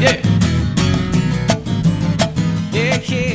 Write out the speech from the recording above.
Yeah. Yeah, yeah.